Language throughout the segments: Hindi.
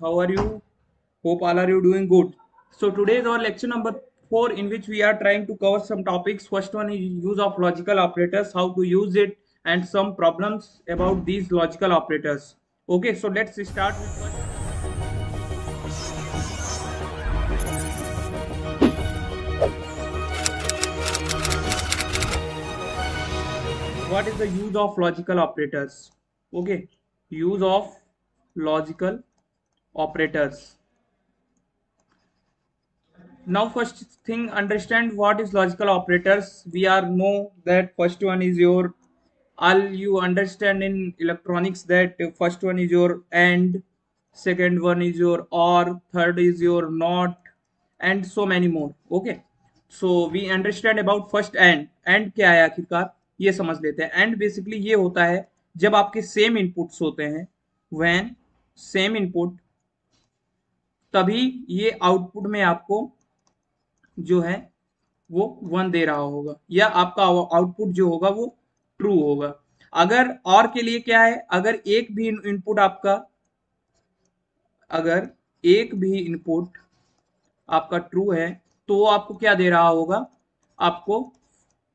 How are you? Hope all are you doing good. So today is our lecture number four in which we are trying to cover some topics. First one is use of logical operators, how to use it, and some problems about these logical operators. Okay, so let's start with what is the use of logical operators okay use of logical operators now first thing understand what is logical operators we are know that first one is your all you understand in electronics that first one is your and second one is your or third is your not and so many more okay so we understand about first and and क्या है आखिरकार ये समझ लेते हैं एंड बेसिकली ये होता है जब आपके सेम इनपुट्स होते हैं वैन सेम इनपुट तभी ये आउटपुट में आपको जो है वो वन दे रहा होगा या आपका आउटपुट जो होगा वो ट्रू होगा। अगर और के लिए क्या है? अगर एक भी इनपुट आपका, अगर एक भी इनपुट आपका ट्रू है तो वो आपको क्या दे रहा होगा? आपको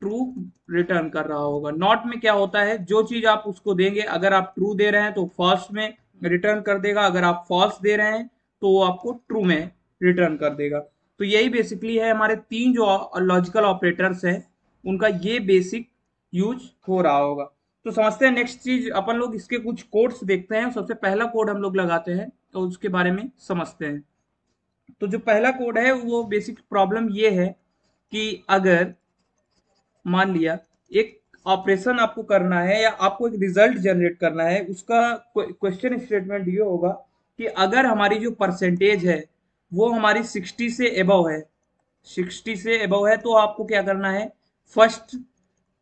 ट्रू रिटर्न कर रहा होगा। नॉट में क्या होता है? जो चीज़ आप उसको देंगे, अगर आप ट्रू दे रहे हैं तो फॉल्स में रिटर्न कर देगा। अगर आप फॉल्स दे रहे हैं तो वो आपको ट्रू में रिटर्न कर देगा। तो यही बेसिकली है हमारे तीन जो लॉजिकल ऑपरेटर्स है, उनका ये बेसिक यूज़ हो रहा होगा। तो समझते हैं नेक्स्ट चीज़, अपन लोग इसके कुछ कोड्स देखते हैं। सबसे पहला कोड हम लोग लगाते हैं तो उसके बारे में समझते हैं। तो जो पहला कोड है, वो बेसिक प्रॉब्लम ये है कि अगर मान लिया, एक ऑपरेशन आपको करना है या आपको एक रिज़ल्ट जनरेट करना है, उसका क्वेश्चन स्टेटमेंट ये होगा कि अगर हमारी जो परसेंटेज है, वो हमारी 60 से एबव है। 60 से एबव है तो आपको क्या करना है? फ़र्स्ट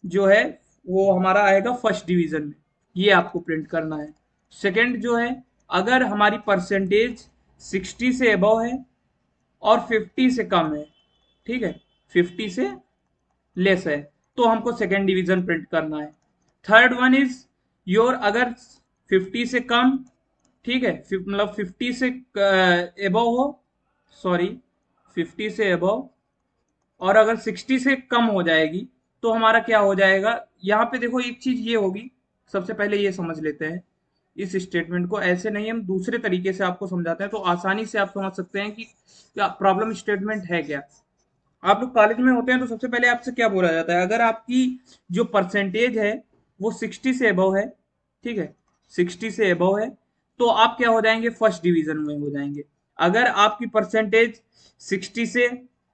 जो है, वो हमारा आएगा फ़र्स्ट डिवीज़न में। ये आपको प्रिंट करना है। सेकंड जो है, अगर हमारी परसेंटेज 60 से एबव है और 50 से कम है, ठीक है? 50 से लेस है तो हमको सेकेंड डिवीज़न प्रिंट करना है। थर्ड वन इज़ योर अगर 50 से कम ठीक है मतलब 50 से एबव हो सॉरी 50 से एबव और अगर 60 से कम हो जाएगी तो हमारा क्या हो जाएगा? यहाँ पे देखो एक चीज़ ये होगी, सबसे पहले ये समझ लेते हैं, इस स्टेटमेंट को ऐसे नहीं, हम दूसरे तरीके से आपको समझाते हैं तो आसानी से आप समझ सकते हैं कि क्या प्रॉब्लम स्टेटमेंट है क्या। आप लोग कॉलेज में होते हैं तो सबसे पहले आपसे क्या बोला जाता है? अगर आपकी जो परसेंटेज है, वो सिक्सटी से अबव है, ठीक है सिक्सटी से अबव है तो आप क्या हो जाएँगे? फ़र्स्ट डिवीज़न में हो जाएँगे। अगर आपकी परसेंटेज सिक्सटी से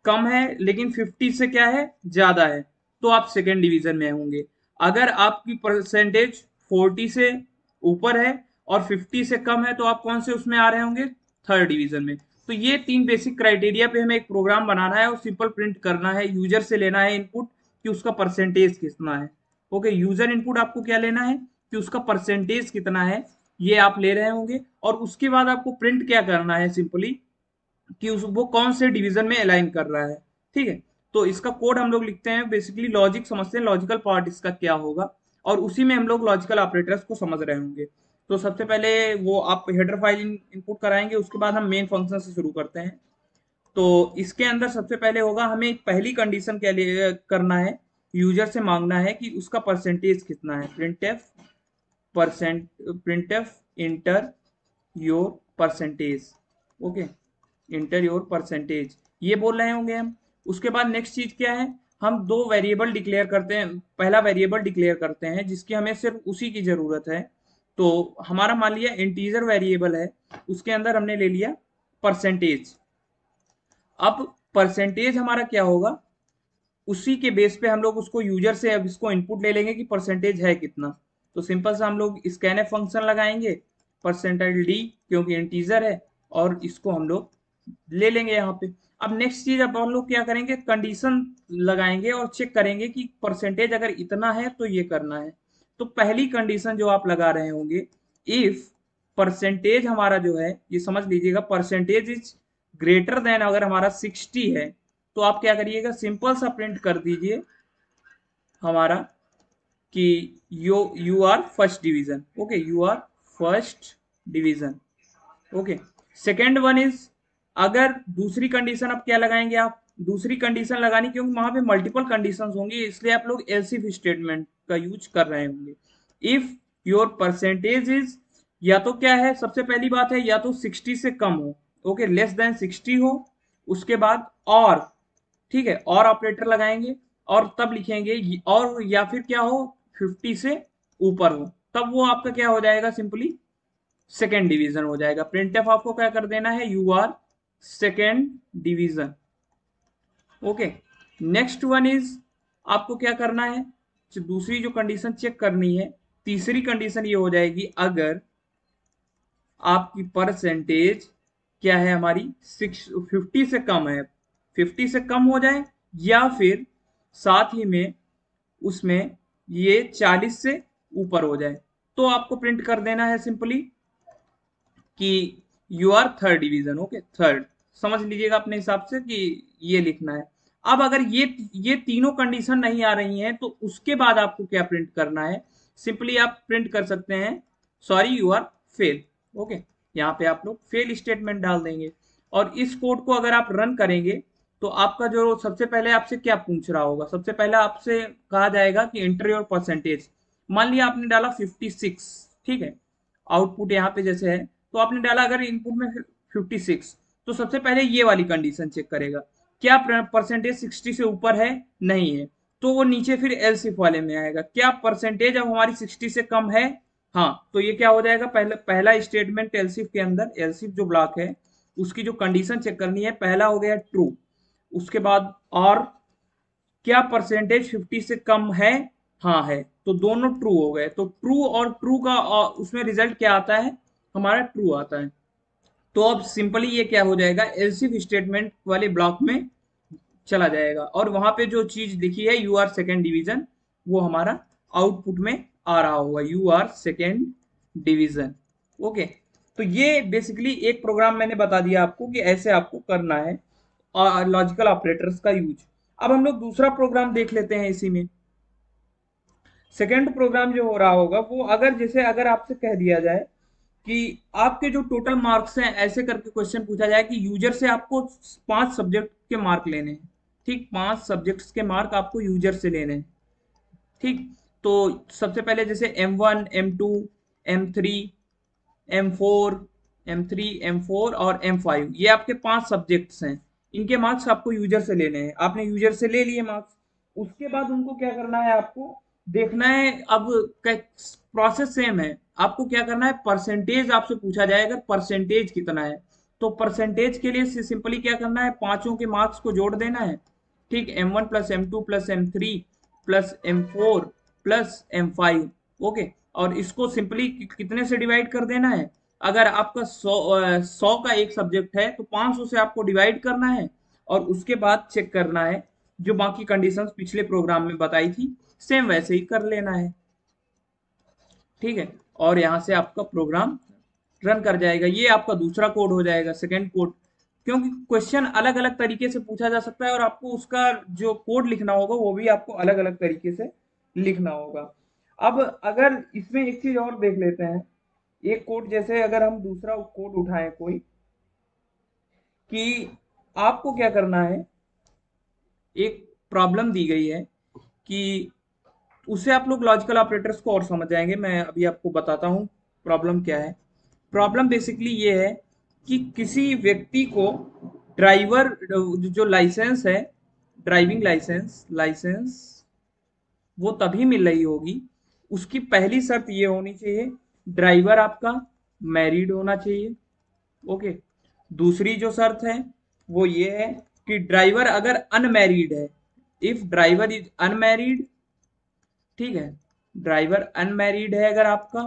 कम है, लेकिन फिफ्टी से क्या है? ज़्यादा है तो आप सेकेंड डिवीज़न में होंगे। अगर आपकी परसेंटेज फोर्टी से ऊपर है और फिफ्टी से कम है तो आप कौन से उसमें आ रहे होंगे? थर्ड डिवीज़न में। तो ये तीन बेसिक क्राइटेरिया पे हमें एक प्रोग्राम बनाना है और सिंपल प्रिंट करना है। यूज़र से लेना है इनपुट कि उसका परसेंटेज कितना है। ओके यूज़र इनपुट आपको क्या लेना है? कि उसका परसेंटेज कितना है? ये आप ले रहे होंगे। और उसके बाद आपको प्रिंट क्या करना है सिंपली कि उस, वो कौन से डिवीज़न में अलाइन कर रहा है। ठीक है? तो इसका कोड हम लोग लिखते हैं बेसिकली लॉजिक समझते हैं लॉजिकल पार्ट इसका क्या होगा। और उसी में हम लोग लॉजिकल ऑपरेटर्स को समझ रहे होंगे। तो सबसे पहले वो आप हेडर फ़ाइल इनपुट कराएँगे, उसके बाद हम मेन फ़ंक्शन से शुरू करते हैं। तो इसके अंदर सबसे पहले होगा, हमें पहली कंडीशन क्या करना है यूज़र से मांगना है कि उसका परसेंटेज कितना है। Printf percent printf enter your percentage okay enter your percentage ये बोल रहे होंगे हम। उसके बाद नेक्स्ट चीज़ क्या है? हम दो वेरिएबल डिक्लेयर करते हैं। पहला वेरिएबल डिक्लेयर करते हैं, जिसकी हमें सिर्फ़ उसी की ज़रूरत है। तो हमारा मान लिया इंटीजर वेरिएबल है, उसके अंदर हमने ले लिया परसेंटेज अब परसेंटेज हमारा क्या होगा? उसी के बेस पे हम लोग उसको यूज़र से अब इसको इनपुट ले लेंगे कि परसेंटेज है कितना। तो सिंपल से हम लोग स्कैन फ़ंक्शन लगाएँगे परसेंटेज डी क्योंकि इंटीजर है, और इसको हम लोग ले लेंगे यहाँ पे। अब नेक्स्ट चीज़ अब हम लोग क्या करेंगे? कंडीशन लगाएँगे और चेक करेंगे कि परसेंटेज अगर इतना है तो ये करना है। तो पहली कंडीशन जो आप लगा रहे होंगे इफ़ परसेंटेज हमारा जो है, ये समझ लीजिएगा परसेंटेज इज़ ग्रेटर देन अगर हमारा 60 है तो आप क्या करिएगा सिंपल सा प्रिंट कर दीजिए हमारा कि you you are first division okay you are first division okay second one is अगर दूसरी कंडीशन अब क्या लगाएँगे आप? दूसरी कंडीशन लगानी क्योंकि वहाँ पे मल्टीपल कंडीशंस होंगी, इसलिए आप लोग एलसिफ स्टेटमेंट का यूज़ कर रहे होंगे। इफ़ योर परसेंटेज इज़ या तो क्या है, सबसे पहली बात है, या तो 60 से कम हो। ओके लेस देन 60 हो, उसके बाद और ठीक है और ऑपरेटर लगाएँगे, और तब लिखेंगे, और या फिर क्या हो 50 से ऊपर हो, तब वो आपका क्या हो जाएगा सिंपली? सेकेंड डिवीज़न हो जाएगा। प्रिंट एफ़ आपको क्या कर देना है? You are second division okay next one is आपको क्या करना है? दूसरी जो कंडीशन चेक करनी है, तीसरी कंडीशन ये हो जाएगी अगर आपकी परसेंटेज क्या है हमारी? सिक्स फिफ्टी से कम है। फिफ्टी से कम हो जाए या फिर साथ ही में उसमें ये चालीस से ऊपर हो जाए। तो आपको प्रिंट कर देना है सिंपली कि you are third division okay third समझ लीजिएगा अपने हिसाब से कि ये लिखना है। अब अगर ये ये तीनों कंडीशन नहीं आ रही हैं तो उसके बाद आपको क्या प्रिंट करना है? सिंपली आप प्रिंट कर सकते हैं sorry you are fail okay यहाँ पे आप लोग फेल स्टेटमेंट डाल देंगे। और इस कोड को अगर आप रन करेंगे तो आपका जो सबसे पहले आपसे क्या पूछ रहा होगा? सबसे पहले आपसे कहा जाएगा कि इंटर योर परसेंटेज मान लिया आपने डाला 56 ठीक है? आउटपुट यहाँ पे जैसे है तो आपने डाला अगर इनपुट में 56 तो सबसे पहले ये वाली कंडीशन चेक करेगा। क्या परसेंटेज 60 से ऊपर है? नहीं है। तो वो नीचे फिर एलसिफ वाले में आएगा। क्या परसेंटेज अब हमारी 60 से कम है? हाँ तो ये क्या हो जाएगा? पहले, पहला स्टेटमेंट एलसिफ के अंदर एलसिफ जो ब्लॉक है, उसकी जो कंडीशन चेक करनी है, पहला हो गया ट्रू उसके बाद और क्या परसेंटेज 50 से कम है? हाँ है। तो दोनों ट्रू हो गए। तो ट्रू और ट्रू का उसमें रिज़ल्ट क्या आता है? हमारा ट्रू आता है। तो अब सिंपली ये क्या हो जाएगा? एलसिफ स्टेटमेंट वाले ब्लॉक में चला जाएगा। और वहाँ पे जो चीज़ लिखी है यू आर सेकेंड डिविजन वो हमारा आउटपुट में आ रहा होगा। You are second division okay तो ये बेसिकली एक प्रोग्राम मैंने बता दिया आपको कि ऐसे आपको करना है। लॉजिकल ऑपरेटर्स का यूज़ अब हम लोग दूसरा प्रोग्राम देख लेते हैं इसी में. सेकेंड प्रोग्राम जो हो रहा होगा वो अगर जैसे अगर आपसे कह दिया जाए कि आपके जो टोटल मार्क्स हैं ऐसे करके क्वेश्चन पूछा जाए कि यूज़र से आपको पाँच सब्जेक्ट के मार्क लेने हैं. ठीक पाँच सब्जेक्ट्स के मार्क आपको यूज़र से लेने हैं. ठीक तो सबसे पहले जैसे M1, M2, M3, M4, M3, M4 और M5 ये आपके पाँच सब्जेक्ट्स हैं. इनके मार्क्स आपको यूज़र से लेने हैं। आपने यूज़र से ले लिए मार्क्स उसके बाद उनको क्या करना है आपको? देखना है, अब प्रोसेस सेम है। आपको क्या करना है? परसेंटेज आपसे पूछा जाए, अगर परसेंटेज कितना है तो परसेंटेज के लिए सिंपली क्या करना है? पाँचों के मार्क्स को जोड़ देना है। ठीक M one plus M two plus M three plus M four plus M five okay और इसको सिंपली कितने से डिवाइड कर देना है? अगर आपका सौ सौ का एक सब्जेक्ट है तो 500 से आपको डिवाइड करना है और उसके बाद चेक करना है, जो बाकी कंडीशंस पिछले प्रोग्राम में बताई थी सेम वैसे ही कर लेना है। ठीक है? और यहाँ से आपका प्रोग्राम रन कर जाएगा। ये आपका दूसरा कोड हो जाएगा सेकेंड कोड क्योंकि क्वेश्चन अलग अलग तरीके से पूछा जा सकता है और आपको उसका जो कोड लिखना होगा, वो भी आपको अलग अलग तरीके से लिखना होगा। अब अगर इसमें एक चीज़ और देख लेते हैं एक कोड जैसे अगर हम दूसरा कोड उठाएँ कोई, कि आपको क्या करना है? एक प्रॉब्लम दी गई है कि उससे आप लोग लॉजिकल ऑपरेटर्स को और समझ जाएँगे। मैं अभी आपको बताता हूँ प्रॉब्लम क्या है। प्रॉब्लम बेसिकली ये है कि किसी व्यक्ति को ड्राइवर जो लाइसेंस है ड्राइविंग लाइसेंस लाइसेंस वो तभी मिल रही होगी। उसकी पहली शर्त ये होनी चाहिए ड्राइवर आपका मैरिड होना चाहिए, ओके। दूसरी जो शर्त है, वो ये है कि ड्राइवर अगर अनमैरिड है इफ़ ड्राइवर इज़ अनमैरिड ठीक है, ड्राइवर अनमैरिड है अगर आपका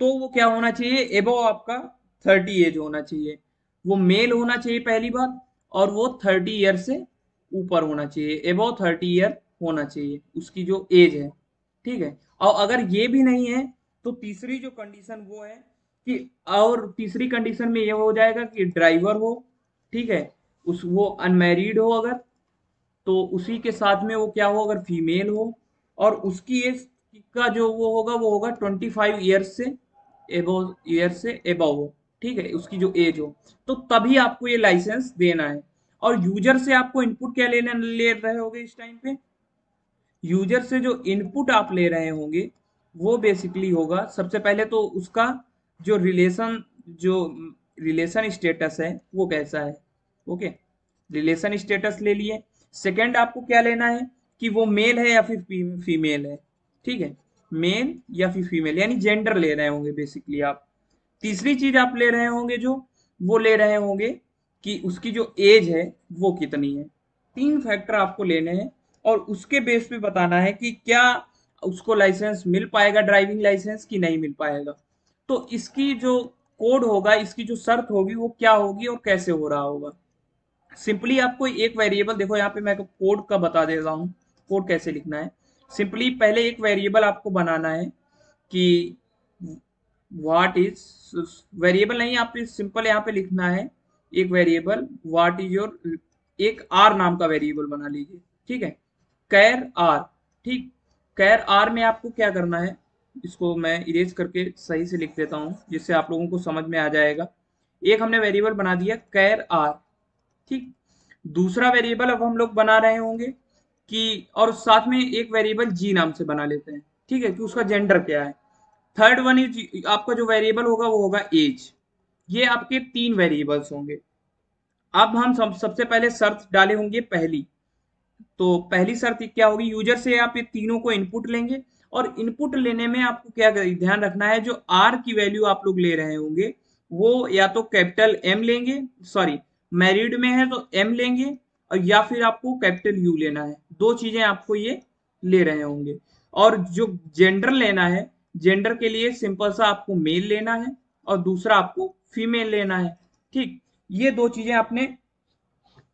तो वो क्या होना चाहिए एबो आपका थर्टी एज होना चाहिए। वो मेल होना चाहिए पहली बात, और वो थर्टी ईयर से ऊपर होना चाहिए एबो थर्टी ईयर होना चाहिए, उसकी जो एज है, ठीक है। और अगर ये भी नहीं है तो तीसरी जो कंडीशन वो है कि, और तीसरी कंडीशन में यह हो जाएगा कि ड्राइवर हो, ठीक है, उस वो अनमेरिड हो अगर तो उसी के साथ में वो क्या हो अगर फीमेल हो, और उसकी एज का जो वो होगा वो होगा ट्वेंटी फाइव ईयर्स से एबो ईयर से एबव हो, ठीक है, उसकी जो एज हो। तो तभी आपको ये लाइसेंस देना है। और यूज़र से आपको इनपुट क्या लेने ले रहे होगे इस टाइम पे? यूज़र से जो इनपुट आप ले रहे होंगे वो बेसिकली होगा। सबसे पहले तो उसका जो रिलेशन जो रिलेशन स्टेटस है, वो कैसा है? ओके रिलेशन स्टेटस ले लिए। सेकंड आपको क्या लेना है? कि वो मेल है या फिर फीमेल है। ठीक है? मेल या फिर फीमेल यानी जेंडर ले रहे होंगे बेसिकली आप। तीसरी चीज़ आप ले रहे होंगे जो, वो ले रहे होंगे कि उसकी जो एज है, वो कितनी है। तीन फैक्टर आपको लेने हैं और उसके बेस पे बताना है कि क्या उसको लाइसेंस मिल पाएगा ड्राइविंग लाइसेंस कि नहीं मिल पाएगा? तो इसकी जो कोड होगा, इसकी जो शर्त होगी, वो क्या होगी और कैसे हो रहा होगा? सिंपली आपको एक वेरिएबल देखो यहाँ पे मैं कोड का बता दे रहा हूँ कोड कैसे लिखना है। सिंपली पहले एक वेरिएबल आपको बनाना है कि वाट इज़ वेरिएबल नहीं, आप सिंपल यहाँ पे लिखना है, एक वेरिएबल वाट इज़ योर एक आर नाम का वेरिएबल बना लीजिए, ठीक है? कैर आर ठीक? कैर आर में आपको क्या करना है इसको मैं इरेज करके सही से लिख देता हूँ जिससे आप लोगों को समझ में आ जाएगा। एक हमने वेरिएबल बना दिया कैर आर ठीक? दूसरा वेरिएबल अब हम लोग बना रहे होंगे कि और साथ में एक वेरिएबल जी नाम से बना लेते हैं ठीक है? कि उसका जेंडर क्या है? थर्ड वन इज़ आपका जो वेरिएबल होगा वो होगा एज ये आपके तीन वेरिएबल्स होंगे। अब हम सब, सबसे पहले शर्त डाले होंगे पहली। तो पहली शर्त क्या होगी? यूज़र से आप ये तीनों को इनपुट लेंगे और इनपुट लेने में आपको क्या ध्यान रखना है, जो आर की वैल्यू आप लोग ले रहे होंगे, वो या तो कैपिटल एम लेंगे सॉरी मैरिड में है तो एम लेंगे और या फिर आपको कैपिटल यू लेना है। दो चीज़ें आपको ये ले रहे होंगे। और जो जेंडर लेना है जेंडर के लिए सिंपल सा आपको मेल लेना है और दूसरा आपको फीमेल लेना है। ठीक, ये दो चीज़ें आपने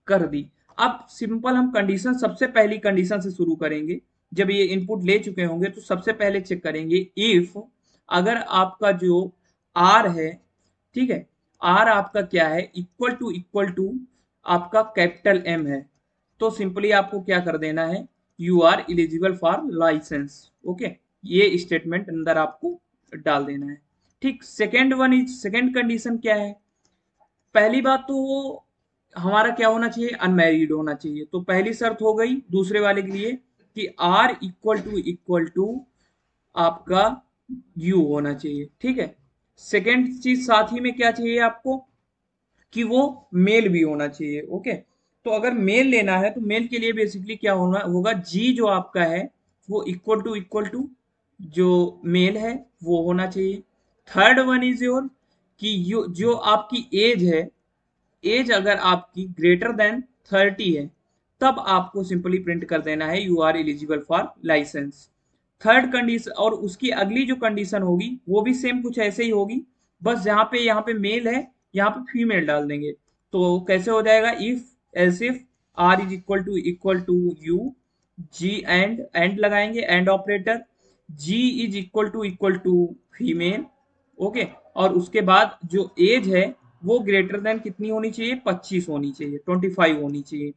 कर दी। अब सिंपल हम कंडीशन सबसे पहली कंडीशन से शुरू करेंगे। जब ये इनपुट ले चुके होंगे तो सबसे पहले चेक करेंगे इफ़ अगर आपका जो आर है, ठीक है आर आपका क्या है? इक्वल टू इक्वल टू आपका कैपिटल एम है। तो सिंपली आपको क्या कर देना है? You are eligible for licence okay ये स्टेटमेंट अंदर आपको डाल देना है। ठीक second one is second condition क्या है? पहली बात तो वो हमारा क्या होना चाहिए? अनमेरिड होना चाहिए। तो पहली शर्त हो गई दूसरे वाले के लिए कि R equal to equal to आपका यू होना चाहिए। ठीक है? सेकेंड चीज़ साथ ही में क्या चाहिए आपको? कि वो मेल भी होना चाहिए। ओके तो अगर मेल लेना है तो मेल के लिए बेसिकली क्या होना होगा? जी जो आपका है, वो इक्वल टू इक्वल टू जो मेल है, वो होना चाहिए। थर्ड वन इज़ योर कि जो आपकी एज है एज अगर आपकी ग्रेटर देन थर्टी है, तब आपको सिंपली प्रिंट कर देना है you are eligible for licence third condition और उसकी अगली जो कंडीशन होगी, वो भी सेम कुछ ऐसे ही होगी। बस जहाँ पे, यहाँ पे मेल है, यहाँ पे फीमेल डाल देंगे। तो कैसे हो जाएगा? If else if R is equal to equal to U G and and लगाएँगे and operator G is equal to equal to female okay और उसके बाद जो एज है वो ग्रेटर देन कितनी होनी चाहिए? 25 होनी चाहिए 25 होनी चाहिए।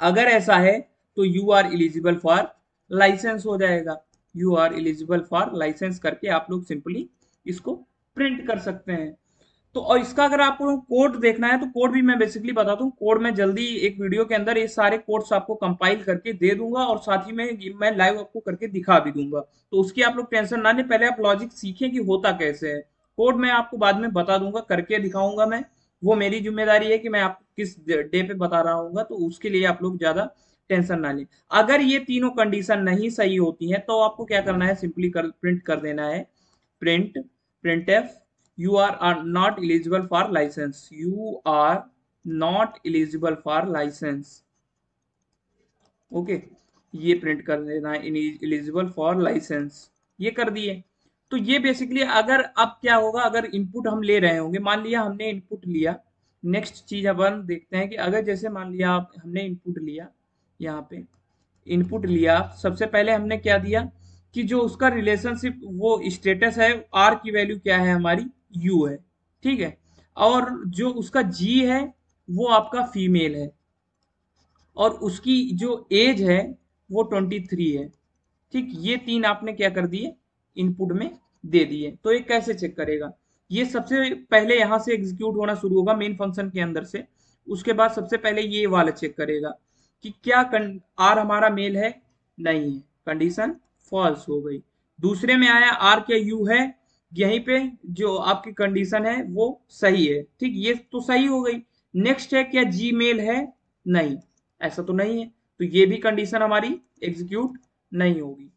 अगर ऐसा है तो you are eligible for licence हो जाएगा। You are eligible for licence करके आप लोग सिंपली इसको प्रिंट कर सकते हैं। तो और इसका अगर आपको कोड देखना है तो कोड भी मैं बेसिकली बता हूँ कोड में जल्दी एक वीडियो के अंदर ये सारे कोड्स आपको कंपाइल करके दे दूँगा और साथ ही में मैं लाइव आपको करके दिखा भी दूँगा। तो उसकी आप लोग टेंशन ना लें। पहले आप लॉजिक सीखें कि होता कैसे है। कोड मैं आपको बाद में बता दूँगा करके दिखाऊँगा मैं। वो मेरी ज़िम्मेदारी है कि मैं आपको किस डे पे बता रहा हूँ तो उसके लिए आप लोग ज़्यादा टेंशन ना लें। अगर ये तीनों कंडीशन नहीं सही होती है तो आपको क्या करना है सिंपली कर, प्रिंट कर देना है। Print printf you are are not eligible for licence. You are not eligible for licence. Okay ये प्रिंट कर देना है एलिजिबल फॉर लाइसेंस। ये कर दिए। तो ये बेसिकली अगर अब क्या होगा, अगर इनपुट हम ले रहे होंगे, मान लिया हमने इनपुट लिया नेक्स्ट चीज़ अपन देखते हैं कि अगर जैसे मान लिया आप, हमने इनपुट लिया यहाँ पे इनपुट लिया, सबसे पहले हमने क्या दिया कि जो उसका रिलेशनशिप वो स्टेटस है आर की वैल्यू क्या है हमारी? यू है, ठीक है? और जो उसका जी है, वो आपका फीमेल है। और उसकी जो एज है, वो ट्वेंटी थ्री है। ठीक, ये तीन आपने क्या कर दिए? इनपुट में दे दिए। तो ये कैसे चेक करेगा? ये सबसे पहले यहाँ से एग्जीक्यूट होना शुरू होगा मेन फ़ंक्शन के अंदर से। उसके बाद सबसे पहले ये वाला चेक करेगा कि क्या आर हमारा मेल है? नहीं है। कंडीशन फॉल्स हो गई। दूसरे में आया आर क्या यू है? यहीं पे जो आपकी कंडीशन है, वो सही है। ठीक, ये तो सही हो गई। नेक्स्ट है क्या जी मेल है? नहीं। ऐसा तो नहीं है। तो ये भी कंडीशन हमारी एग्जीक्यूट नहीं होगी।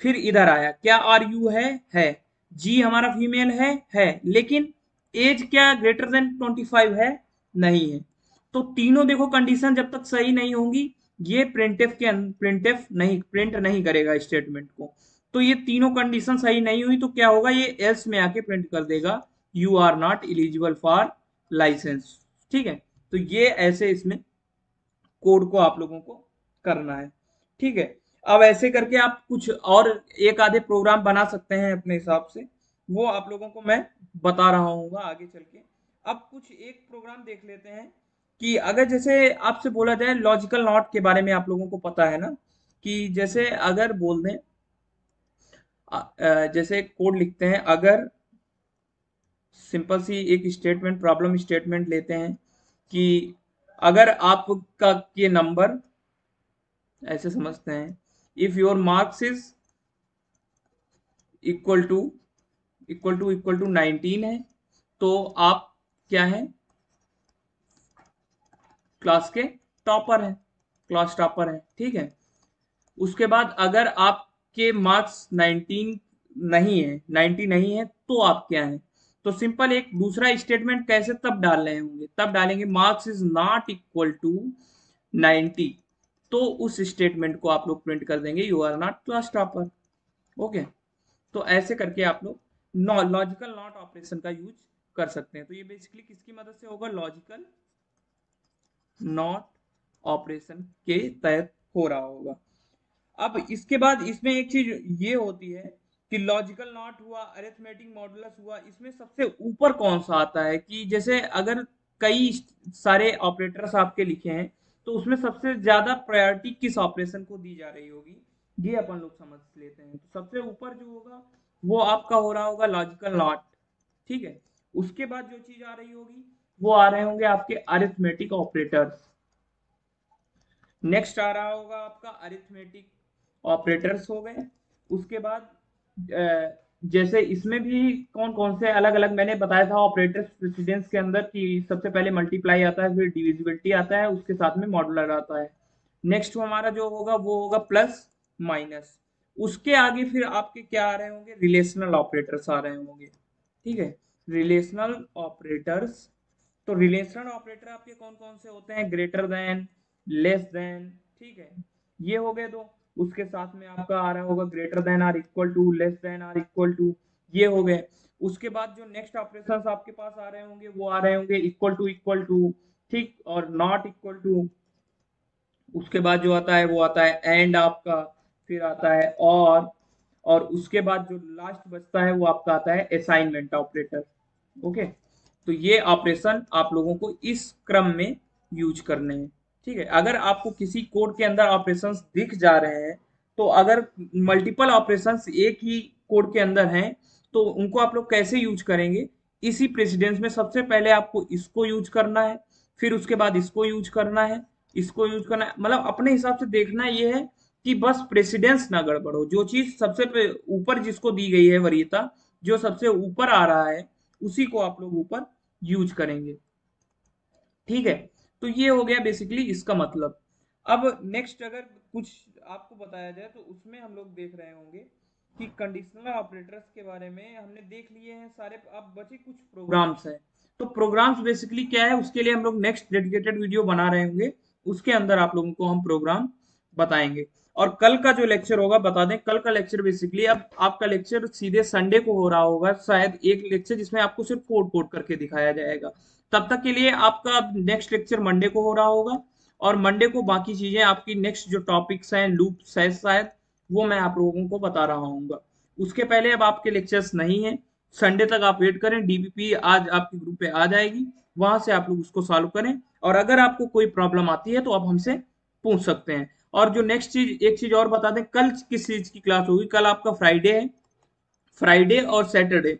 फिर इधर आया, क्या आर यू है? है। जी हमारा फीमेल है है। लेकिन एज क्या ग्रेटर देन ट्वेंटी फाइव है? नहीं है। तो तीनों देखो कंडीशन जब तक सही नहीं होंगी, ये प्रिंटेफ के प्रिंटेफ नहीं प्रिंट नहीं करेगा स्टेटमेंट को। तो ये तीनों कंडीशन सही नहीं हुई तो क्या होगा? ये एल्स में आके प्रिंट कर देगा। You are not eligible for licence ठीक है? तो ये ऐसे इसमें कोड को आप लोगों को करना है। ठीक है? अब ऐसे करके आप कुछ और एक आधे प्रोग्राम बना सकते हैं अपने हिसाब से। वो आप लोगों को मैं बता रहा हूँ आगे चल के। अब कुछ एक प्रोग्राम देख लेते हैं कि अगर जैसे आपसे बोला जाए लॉजिकल नॉट के बारे में आप लोगों को पता है ना, कि जैसे अगर बोल दें जैसे कोड लिखते हैं, अगर सिंपल सी एक स्टेटमेंट प्रॉब्लम स्टेटमेंट लेते हैं कि अगर आपका ये नंबर ऐसे समझते हैं if your marks is equal to equal to equal to nineteen है तो आप क्या है? क्लास के टॉपर है क्लास टॉपर है, ठीक है? उसके बाद अगर आपके मार्क्स 19 नहीं है 90 नहीं है तो आप क्या है? तो सिंपल एक दूसरा स्टेटमेंट कैसे तब डाल रहे होंगे? तब डालेंगे marks is not equal to 90 तो उस स्टेटमेंट को आप लोग प्रिंट कर देंगे you are not class topper okay तो ऐसे करके आप लोग लॉजिकल नॉट ऑपरेशन का यूज़ कर सकते हैं। तो ये बेसिकली किसकी मदद से होगा? लॉजिकल नॉट ऑपरेशन के तहत हो रहा होगा। अब इसके बाद इसमें एक चीज़ ये होती है कि लॉजिकल नॉट हुआ अरेथमेटिक मॉडुलस हुआ, इसमें सबसे ऊपर कौन सा आता है कि जैसे अगर कई सारे ऑपरेटर्स आपके लिखे हैं तो उसमें सबसे ज़्यादा प्रायोरिटी किस ऑपरेशन को दी जा रही होगी? ये अपन लोग समझ लेते हैं। तो सबसे ऊपर जो होगा, वो आपका हो रहा होगा लॉजिकल नॉट ठीक है? उसके बाद जो चीज़ आ रही होगी, वो आ रहे होंगे आपके अरिथमेटिक ऑपरेटर्स नेक्स्ट आ रहा होगा आपका अरिथमेटिक ऑपरेटर्स हो गए। उसके बाद जैसे इसमें भी कौन कौन से अलग अलग मैंने बताया था ऑपरेटर प्रेसिडेंस के अंदर कि सबसे पहले मल्टीप्लाई आता है, फिर डिविजिबिलिटी आता है, उसके साथ में मॉडुलर आता है। नेक्स्ट हमारा जो होगा, वो होगा प्लस माइनस उसके आगे फिर आपके क्या आ रहे होंगे? रिलेशनल ऑपरेटर्स आ रहे होंगे। ठीक है? रिलेशनल ऑपरेटर्स तो रिलेशनल ऑपरेटर आपके कौन कौन से होते हैं? ग्रेटर देन लेस देन ठीक है? ये हो गए दो। उसके साथ में आपका आ रहा होगा greater than or equal to less than or equal to ये हो गए। उसके बाद जो नेक्स्ट ऑपरेशन आपके पास आ रहे होंगे, वो आ रहे होंगे इक्वल टू इक्वल टू ठीक? और नॉट इक्वल टू उसके बाद जो आता है, वो आता है एंड आपका, फिर आता है और और उसके बाद जो लास्ट बचता है, वो आपका आता है असाइनमेंट ऑपरेटर ओके तो ये ऑपरेशन आप लोगों को इस क्रम में यूज़ करने हैं। ठीक है, अगर आपको किसी कोड के अंदर ऑपरेशन दिख जा रहे हैं तो अगर मल्टीपल ऑपरेशन एक ही कोड के अंदर हैं तो उनको आप लोग कैसे यूज़ करेंगे? इसी प्रेसिडेंस में सबसे पहले आपको इसको यूज़ करना है, फिर उसके बाद इसको यूज़ करना है, इसको यूज़ करना है। मतलब अपने हिसाब से देखना ये है कि बस प्रेसिडेंस ना गड़बड़ जो चीज़ सबसे ऊपर जिसको दी गई है वरीयता, जो सबसे ऊपर आ रहा है, उसी को आप लोग ऊपर यूज़ करेंगे। ठीक है? तो ये हो गया बेसिकली इसका मतलब। अब नेक्स्ट अगर कुछ आपको बताया जाए तो उसमें हम लोग देख रहे होंगे कि कंडीशनल ऑपरेटर्स के बारे में हमने देख लिए हैं सारे, अब बचे कुछ प्रोग्राम्स हैं। तो प्रोग्राम्स बेसिकली क्या है, उसके लिए हम लोग नेक्स्ट डेडिकेटेड वीडियो बना रहे होंगे। उसके अंदर आप लोगों को हम प्रोग्राम बताएँगे। और कल का जो लेक्चर होगा, बता दें, कल का लेक्चर बेसिकली अब आपका लेक्चर सीधे संडे को हो रहा होगा, शायद एक लेक्चर जिसमें आपको सिर्फ़ कोड कोड करके दिखाया जाएगा। तब तक के लिए आपका नेक्स्ट लेक्चर मंडे को हो रहा होगा और मंडे को बाकी चीज़ें, आपकी नेक्स्ट जो टॉपिक्स हैं लूप शायद शायद, वो मैं आप लोगों को बता रहा हूँ उसके पहले अब आपके लेक्चर्स नहीं है संडे तक आप वेट करें डीबीपी आज आपके ग्रुप पे आ जाएगी, वहाँ से आप लोग उसको सॉल्व करें और अगर आपको कोई प्रॉब्लम आती है तो आप हमसे पूछ सकते हैं। और जो नेक्स्ट चीज़, एक चीज़ और बता दें, कल किस चीज़ की क्लास होगी? कल आपका फ्राइडे है फ्राइडे और सैटरडे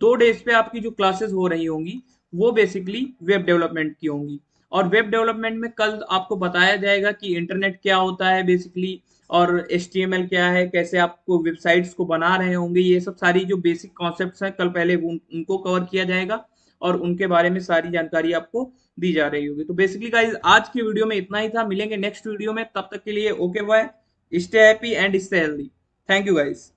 दो डेज़ पे आपकी जो क्लासेस हो रही होंगी वो बेसिकली वेब डेवलपमेंट की होंगी। और वेब डेवलपमेंट में कल आपको बताया जाएगा कि इंटरनेट क्या होता है बेसिकली और एच क्या है कैसे आपको वेबसाइट्स को बना रहे होंगे ये सब सारी जो बेसिक कॉन्सेप्ट हैं कल पहले उन, उनको कवर किया जाएगा और उनके बारे में सारी जानकारी आपको दी जा रही होगी। तो बेसिकली गाइज़ आज की वीडियो में इतना ही था। मिलेंगे नेक्स्ट वीडियो में। तब तक के लिए okay bye stay happy and stay healthy thank you guys